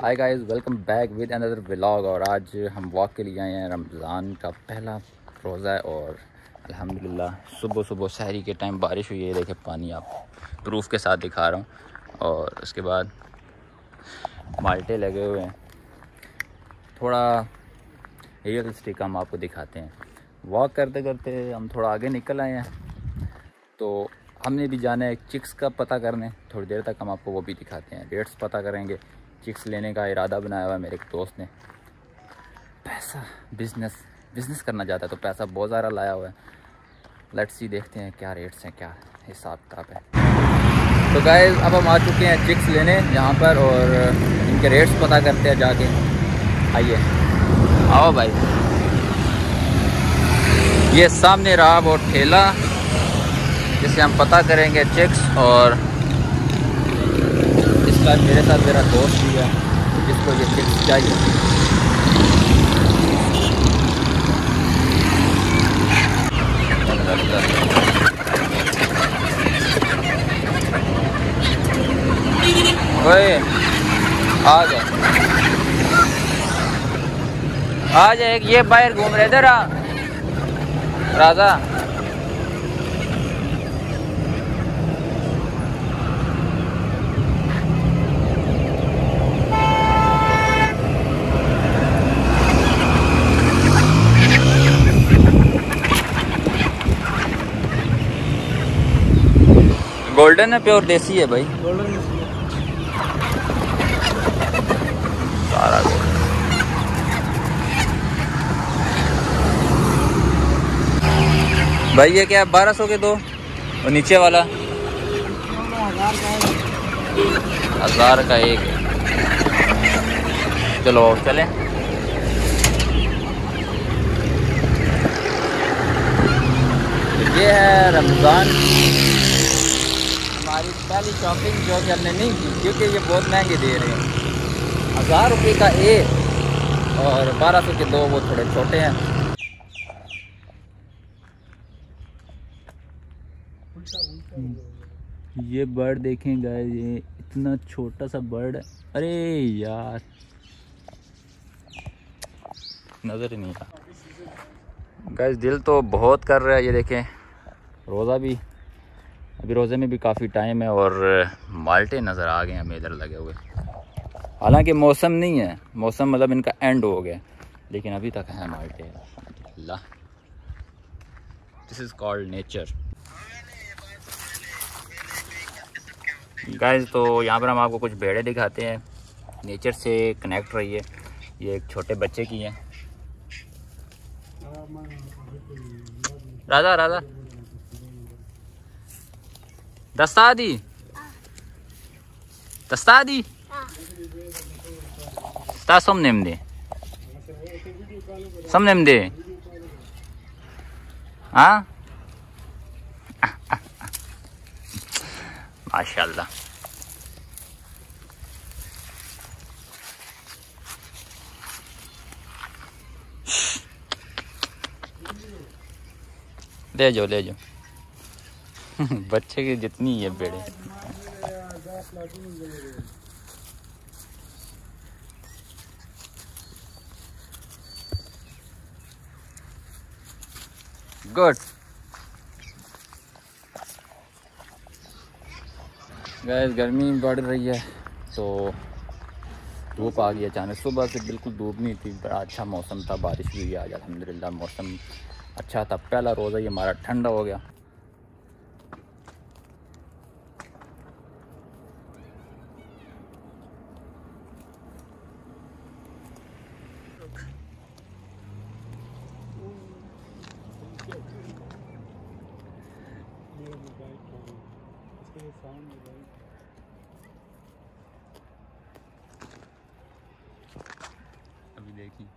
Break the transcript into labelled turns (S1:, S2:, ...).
S1: Hi guys welcome back with another vlog और आज हम वॉक के लिए आए हैं रमज़ान का पहला रोज़ा है और अल्हम्दुलिल्लाह सुबह सुबह शहरी के टाइम बारिश हुई है। देखे पानी आप प्रूफ के साथ दिखा रहा हूँ और उसके बाद माल्टे लगे हुए हैं। थोड़ा रियलिस्टिक हम आपको दिखाते हैं। वॉक करते करते हम थोड़ा आगे निकल आए हैं। तो हमने भी जाना है चिक्स का पता करने। थोड़ी देर तक हम आपको वो भी दिखाते हैं। रेट्स पता करेंगे। चिक्स लेने का इरादा बनाया हुआ है मेरे एक दोस्त ने। पैसा, बिज़नेस बिज़नेस करना चाहता है तो पैसा बहुत ज़्यादा लाया हुआ है। लेट्स सी देखते हैं क्या रेट्स हैं, क्या हिसाब किताब है। तो गाय अब हम आ चुके हैं चिक्स लेने यहाँ पर और इनके रेट्स पता करते हैं जाके। आइए। आओ भाई। ये सामने रहा और ठेला। जिसे हम पता करेंगे चिक्स और इसका मेरे साथ मेरा दोस्त भी है, जिसको ये चिक्स चाहिए। ओए, आ जा। आ जा, एक ये बाहर घूम रहे थे राजा। गोल्डन है प्योर देसी है भाई। सारा भाई ये क्या है? बारह सौ के दो। और नीचे वाला? हज़ार का एक। चलो चले। ये है रमज़ान। हमारी पहली शॉपिंग जो कि हमने नहीं की, क्योंकि ये बहुत महँगे दे रहे हैं। हज़ार रुपये का एक और बारह सौ के दो, वो थोड़े छोटे हैं। ये बर्ड देखें गाय ये इतना छोटा सा बर्ड है। अरे यार। नज़र ही नहीं आ गैस दिल तो बहुत कर रहा है, ये देखें। रोज़ा भी। अभी रोज़े में भी काफ़ी टाइम है और माल्टे नज़र आ गए हमें इधर लगे हुए। हालाँकि मौसम नहीं है, मौसम मतलब इनका एंड हो गया, लेकिन अभी तक है माल्टे अल्लाह this is called nature guys तो यहाँ पर हम आपको कुछ भेड़े दिखाते हैं। नेचर से कनेक्ट रहिए ये एक छोटे बच्चे की है। राधा राधा। दस्ता दी। ता सम नेम दे। सम नेम दे। हाँ माशाल्लाह। ले जाओ ले जाओ। बच्चे की जितनी है बेड़े। गुड गैस गर्मी बढ़ रही है तो धूप आ गई अचानक। सुबह से बिल्कुल धूप नहीं थी बड़ा अच्छा मौसम था, बारिश भी हुई आज अलहमदिल्ला मौसम अच्छा था। पहला रोज़ा ये हमारा ठंडा हो गया। अभी देखिए